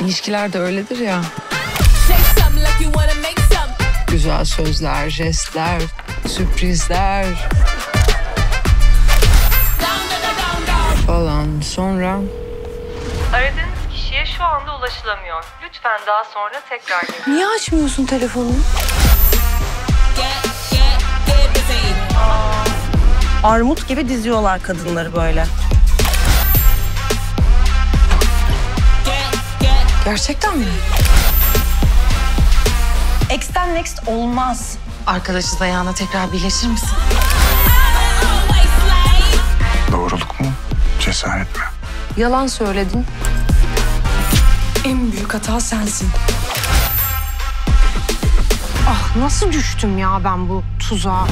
İlişkiler de öyledir ya. Shake something like you wanna make some. Güzel sözler, jestler, sürprizler Down, down, down, down. falan. Sonra Aradığınız kişiye şu anda ulaşılamıyor. Lütfen daha sonra tekrar deneyin. Niye açmıyorsun telefonunu? Get, get, get busy. Armut gibi diziyorlar kadınları böyle. Gerçekten mi? Ex'ten next olmaz. Arkadaşız ayağına tekrar birleşir misin? Doğruluk mu? Cesaret mi? yalan söyledin. En büyük hata sensin. Ah nasıl düştüm ya ben bu tuzağa?